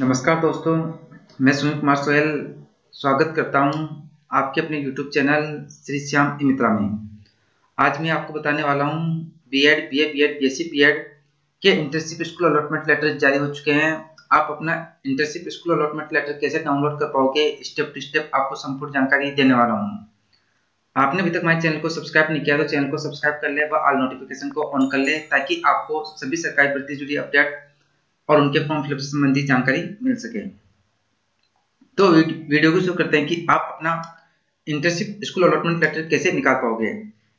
नमस्कार दोस्तों, मैं सुनील कुमार सोहेल स्वागत करता हूँ आपके अपने YouTube चैनल श्री श्याम मित्रा में। आज मैं आपको बताने वाला हूँ BEd BA BEd BSc BEd के इंटर्नशिप स्कूल अलॉटमेंट लेटर जारी हो चुके हैं। आप अपना इंटर्नशिप स्कूल अलॉटमेंट लेटर कैसे डाउनलोड कर पाओगे स्टेप टू स्टेप आपको संपूर्ण जानकारी देने वाला हूँ। आपने अभी तक हमारे चैनल को सब्सक्राइब नहीं किया तो चैनल को सब्सक्राइब कर ले व ऑल नोटिफिकेशन को ऑन कर ले ताकि आपको सभी सरकारी भर्ती जुड़ी अपडेट और उनके फॉर्म फिलअप से संबंधित जानकारी मिल सके। तो वीडियो को शुरू करते हैं कि आप अपना इंटर्नशिप स्कूल अलॉटमेंट लेटर कैसे निकाल पाओगे?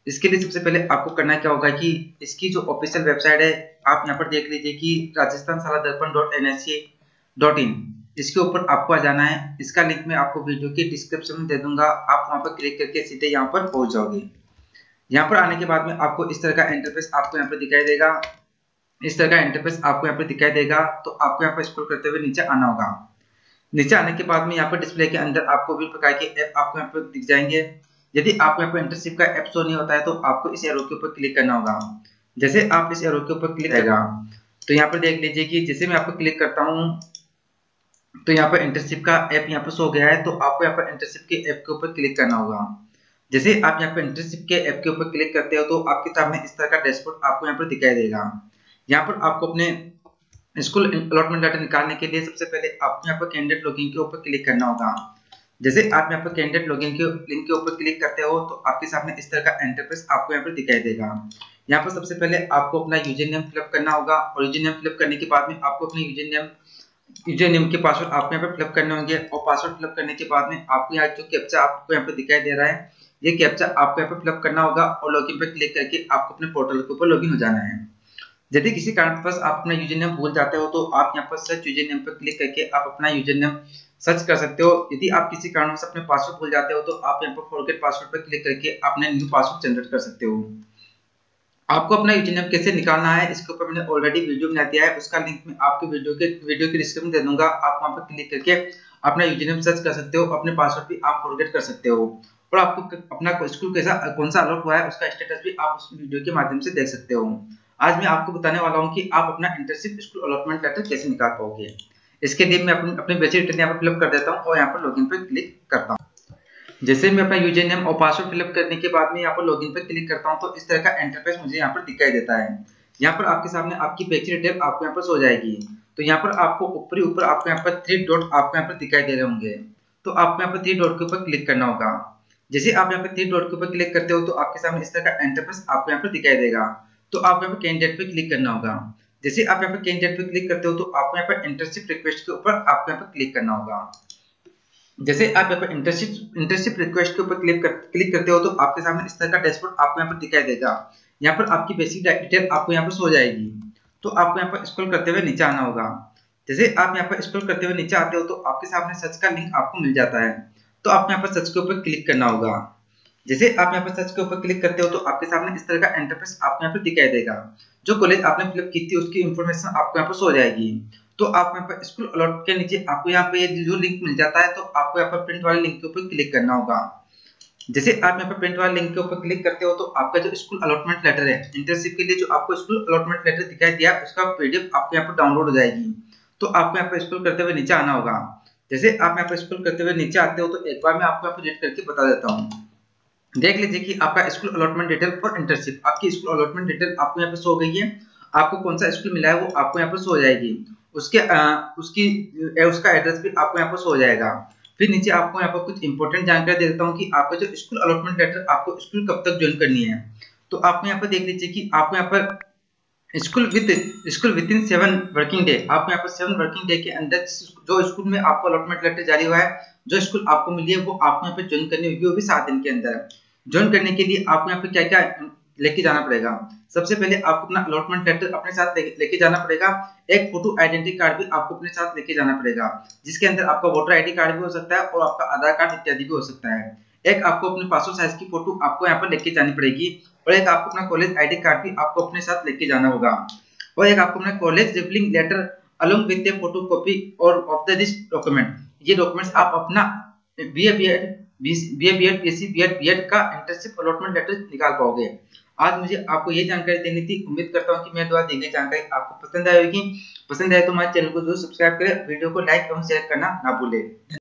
इसके लिए सबसे पहले आपको करना क्या होगा कि इसकी जो ऑफिशियल वेबसाइट है, आप यहाँ पर देख लीजिए कि Rajasthan Shala Darpan dot N S dot in इसके ऊपर आपको आ जाना है। इसका लिंक मैं आपको वीडियो के डिस्क्रिप्शन में दे दूँगा। आप वहाँ पर क्लिक करके सीधे यहाँ पर पहुँच जाओगे। यहाँ पर आने के बाद में आपको इस तरह का इंटरफेस आपको यहाँ पर दिखाई देगा। इस तरह का इंटरफेस आपको यहाँ पर दिखाई देगा तो आपको यहाँ पर स्क्रॉल करते हुए नीचे आना होगा नीचे आने के बाद में यहाँ पर डिस्प्ले के अंदर आपको विभिन्न प्रकार के ऐप आपको यहाँ पर दिख जाएँगे यदि आपको यहाँ पर इंटरशिप का ऐप शो नहीं होता है तो आपको इस एरो के ऊपर क्लिक करना होगा जैसे आप इस एरो के ऊपर क्लिक करेगा तो यहाँ पर देख लीजिए कि जैसे मैं आपको क्लिक करता हूँ तो यहाँ पर इंटरशिप का ऐप यहाँ पर शो गया है तो आपको यहाँ पर इंटरशिप के ऐप के ऊपर क्लिक करना होगा जैसे आप यहाँ पर इंटरशिप के ऐप के ऊपर क्लिक करते हो तो आपके सामने इस तरह का डैशबोर्ड आपको यहाँ पर दिखाई देगा यहाँ पर आपको अपने स्कूल अलॉटमेंट डाटा निकालने के लिए सबसे पहले आपको यहाँ पर कैंडिडेट लॉगिन के ऊपर क्लिक करना होगा। जैसे आप यहाँ पर कैंडिडेट लॉगिन के लिंक के ऊपर क्लिक करते हो तो आपके सामने इस तरह का इंटरफेस आपको यहाँ पर दिखाई देगा। यहाँ पर सबसे पहले आपको अपना यूज़र नेम फिलअप करना होगा और यूज़र नेम फिलअप करने के बाद में आपको अपने यूज़र नेम यूज़र नेम के पासवर्ड आपको यहाँ पर फिलअप करने होंगे और पासवर्ड फिलअप करने के बाद में आपको यहाँ जो कैप्चा आपको यहाँ पर दिखाई दे रहा है, ये कैप्चा आपको यहाँ पर फिलअप करना होगा और लॉगिन पर क्लिक करके आपको अपने पोर्टल के ऊपर लॉगिन हो जाना है। यदि किसी कारण पर आप अपना यूज़र नेम भूल जाते हो तो आप यहाँ पर सर्च यूज़र नेम पर क्लिक करके आप अपना यूज़र नेम सर्च कर सकते हो। यदि आप किसी कारण से अपने पासवर्ड भूल जाते हो तो आप यहाँ पर फॉरगेट पासवर्ड पर क्लिक करके अपने न्यू पासवर्ड जनरेट कर सकते हो। आपको अपना यूज़र नेम कैसे निकालना है, इसके ऊपर मैंने ऑलरेडी वीडियो बना दिया है। उसका लिंक मैं आपके वीडियो के वीडियो के डिस्क्रिप्शन दे दूँगा। आप वहाँ पर क्लिक करके अपना यूज़र नेम सर्च कर सकते हो, अपने पासवर्ड भी आप फॉरगेट कर सकते हो। और आपको अपना स्कूल कैसा, कौन सा अलॉट हुआ है, उसका स्टेटस भी आप उस वीडियो के माध्यम से देख सकते हो। आज मैं आपको बताने वाला हूँ कि आप अपना इंटर्नशिप स्कूल अलॉटमेंट लेटर कैसे निकाल पाओगे इसके लिए मैं अपनी अपने बेसिक डिटेल यहाँ पर फिलअप कर देता हूँ और यहाँ पर लॉगिन पर क्लिक करता हूँ जैसे मैं अपना यूज़र नेम और पासवर्ड फिलअप करने के बाद में यहाँ पर लॉगिन पर क्लिक करता हूँ तो इस तरह का इंटरफेस मुझे यहाँ पर दिखाई देता है यहाँ पर आपके सामने आपकी बेसिक डिटेल आपको यहाँ पर सो जाएगी तो यहाँ पर आपको ऊपरी ऊपर आपको यहाँ पर थ्री डॉट आपको यहाँ पर दिखाई दे रहे होंगे तो आपको यहाँ पर थ्री डॉट के ऊपर क्लिक करना होगा जैसे आप यहाँ पर थ्री डॉट के ऊपर क्लिक करते हो तो आपके सामने इस तरह का इंटरफेस आपको यहाँ पर दिखाई देगा तो आप यहाँ पर कैंडिडेट पे क्लिक करना होगा जैसे आप यहाँ पर कैंडिडेट पे क्लिक करते हो तो आपको यहाँ पर इंटर्नशिप रिक्वेस्ट के ऊपर आपको यहाँ पर क्लिक करना होगा जैसे आप यहाँ पर इंटर्नशिप इंटर्नशिप रिक्वेस्ट के ऊपर क्लिक कर, क्लिक करते हो तो आपके सामने इस तरह का डैशबोर्ड आपको यहाँ पर दिखाई देगा यहाँ पर आपकी बेसिक डिटेल आपको यहाँ पर सो जाएगी तो आपको यहाँ पर स्क्रॉल करते हुए नीचे आना होगा जैसे आप यहाँ पर स्क्रॉल करते हुए नीचे आते हो तो आपके सामने सर्च का लिंक आपको मिल जाता है तो आपको यहाँ पर सर्च के ऊपर क्लिक करना होगा जैसे आप यहाँ पर सर्च के ऊपर क्लिक करते हो तो आपके सामने इस तरह का इंटरफेस आपको यहाँ पर दिखाई देगा जो कॉलेज आपने फिलअप की थी उसकी इंफॉर्मेशन आपको यहाँ पर सो जाएगी तो आप यहाँ पर स्कूल अलॉट के नीचे आपको यहाँ पे जो लिंक मिल जाता है तो आपको यहाँ पर प्रिंट वाले लिंक के ऊपर क्लिक करना होगा जैसे आप यहाँ पर प्रिंट वाले लिंक के ऊपर क्लिक करते हो तो आपका जो स्कूल अलॉटमेंट लेटर है इंटर्नशिप के लिए जो आपको स्कूल अलॉटमेंट लेटर दिखाई दिया उसका पीडीएफ आपको यहाँ पर डाउनलोड हो जाएगी तो आपको यहाँ पर स्कूल करते हुए नीचे आना होगा जैसे आप यहाँ पर स्कूल करते हुए नीचे आते हो तो एक बार मैं आपको यहाँ पर रीड करके बता देता हूँ देख लीजिए कि आपका school allotment detail for internship आपकी स्कूल अलॉटमेंट डिटेल आपको यहाँ पे शो गई है। आपको कौन सा स्कूल मिला है वो आपको यहाँ पर शो जाएगी। उसके आ, उसकी उसका एड्रेस भी आपको यहाँ पर शो जाएगा। फिर नीचे आपको यहाँ पर कुछ इंपॉर्टेंट जानकारी देता हूँ कि आपका जो स्कूल अलॉटमेंट लेटर आपको स्कूल कब तक ज्वाइन करनी है। तो आपको यहाँ पर देख लीजिए कि आपको यहाँ पर school with school within seven working day आपको यहाँ पर सेवन वर्किंग डे के अंदर जो स्कूल में आपको अलॉटमेंट लेटर जारी हुआ है जो स्कूल आपको मिली है वो आपको यहाँ पे ज्वाइन करनी होगी वो भी सात दिन के अंदर। ज्वाइन करने के लिए आपको यहाँ पे क्या क्या लेके जाना पड़ेगा। सबसे पहले आपको अपना अलॉटमेंट लेटर अपने साथ लेके जाना पड़ेगा। एक फ़ोटो आइडेंटिटी कार्ड भी आपको अपने साथ लेके जाना पड़ेगा, जिसके अंदर आपका वोटर आईडी कार्ड भी हो सकता है और आपका आधार कार्ड इत्यादि भी हो सकता है। एक आपको अपने पासपोर्ट साइज़ की फ़ोटो आपको यहाँ पर लेके जानी पड़ेगी और एक आपको अपना कॉलेज आई कार्ड भी आपको अपने साथ लेके जाना होगा। और एक आपको अपना college relieving letter along with photocopy और ऑफ़ द दिस डॉक्यूमेंट ये डॉक्यूमेंट्स आप अपना बी ए अलॉटमेंट लेटर निकाल पाओगे। आज मुझे आपको ये जानकारी देनी थी। उम्मीद करता हूँ कि मेरे द्वारा दी गई जानकारी आपको पसंद आएगी पसंद आए तो हमारे चैनल को ज़रूर सब्सक्राइब करें। वीडियो को लाइक एवं शेयर करना ना भूलें।